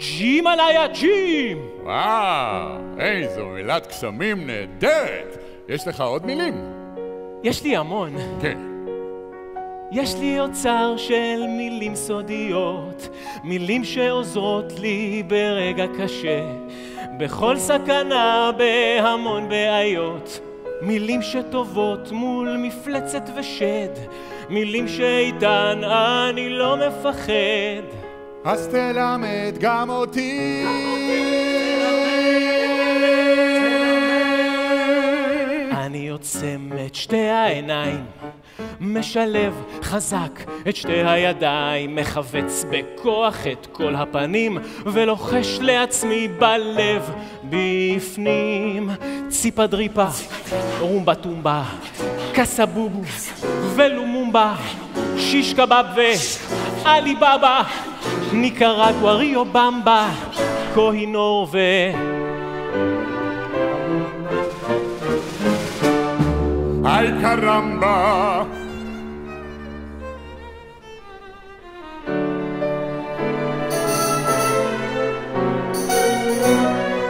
ג'ים עליה ג'ים! וואו, איזו מילת קסמים נהדרת! יש לך עוד מילים? יש לי המון. כן. יש לי אוצר של מילים סודיות, מילים שעוזרות לי ברגע קשה, בכל סכנה, בהמון בעיות. מילים שטובות מול מפלצת ושד, מילים שאיתן אני לא מפחד. אז תלמד גם אותי. אני עוצם את שתי העיניים, משלב חזק את שתי הידיים, מכווץ בכוח את כל הפנים, ולוחש לעצמי בלב בפנים. ציפה דריפה, רומבה טומבה, קסה בובו ולומומבה, שיש קבב ועלי בבא, ניקרגואה ריו במבה, קוהינור ו... היי קרמבה!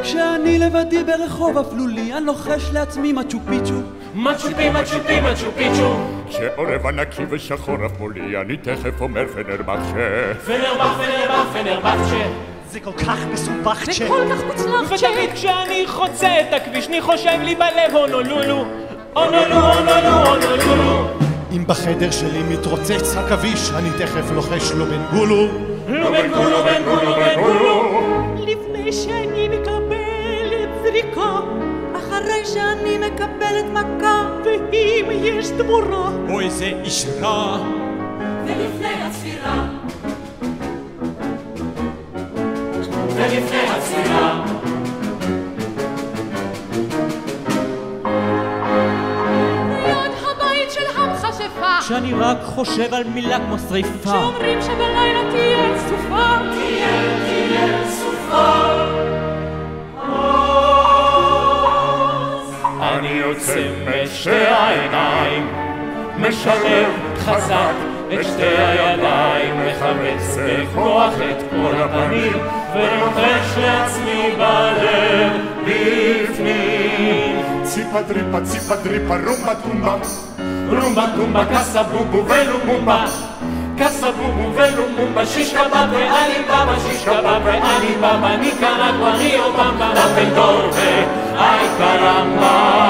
כשאני לבדי ברחוב אפלולי, אני לוחש לעצמי מצ'ו פיצ'ו. מצ'ו פי מצ'ו פי מצ'ו פיצ'ו שעורב ענקי ושחור אף מולי, אני תכף אומר פנרבחצ'ה. פנרבח פנרבח פנרבחצ'ה זה כל כך מסובך זה כל כך מוצלח, צ'ק. ותמיד כשאני חוצה את הכביש אני חושב לי בלב הונולולו הונולו הונולו הונולולו אם בחדר שלי מתרוצץ עכביש, אני תכף לוחש לו בן גולו. לו בן גולו בן גולו בן גולו אחרי שאני מקבלת מכה, ואם יש תמורה, אוי זה איש רע. ולפני הצפירה, ולפני הצפירה כשאני רק חושב על מילה כמו שריפה. שאומרים שבלילה תהיה סופה, אני עוצם את שתי העיניים משלב חזק את שתי הידיים מכווץ בכוח את כל הפנים ולוחש לעצמי בלב בפנים ציפה דריפה, ציפה דריפה, רומבה טומבה. רומבה טומבה קסה בובו ולומומבה קסה בובו ולומומבה שיש קבב ואני בבא שיש קבב ואני בבא ניקרגואה ריו במבה לפנדור ואי קרמבה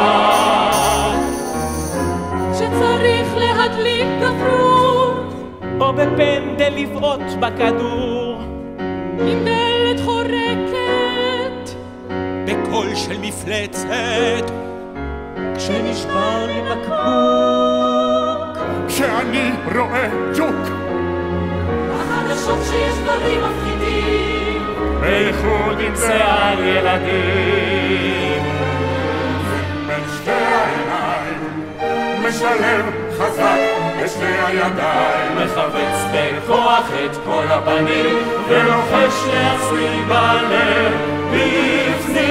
שצריך להדליק גפרור, או בפנדל לבעוט בכדור. עם דלת חורקת, בקול של מפלצת. כשנשבר לי בקבוק. כשאני רואה ג'וק, החדשות שיש דברים מפחידים, בייחוד עם שיער ילדים בין שתי העיניים, משלב חזק את שתי הידיים. מכווץ בכוח את כל הפנים ולוחש לעצמי בלב בפנים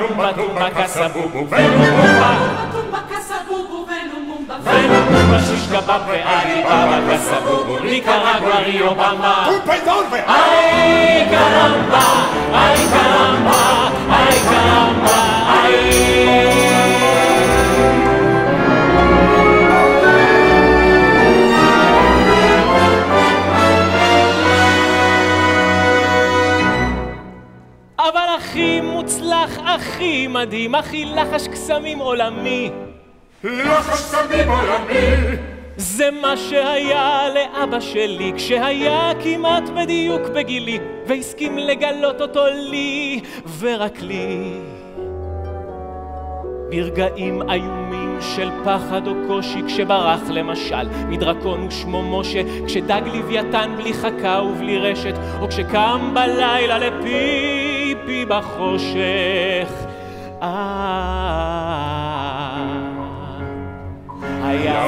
rumba tumba casa bubu venu rumba. tumba casa bubu venu rumba venu. Rumba shishka babe ali baba casa bubu. Nicaragua Rio Bamba. Tumba y dolve ay caramba ay caramba ay caramba. מוצלח, הכי מדהים, הכי לחש קסמים עולמי. לחש סמים עולמי. זה מה שהיה לאבא שלי כשהיה כמעט בדיוק בגילי והסכים לגלות אותו לי ורק לי. ברגעים איומים של פחד או קושי כשברח למשל מדרקון ושמו משה כשדג לוויתן בלי חכה ובלי רשת או כשקם בלילה לפיפי בחושך. אה היה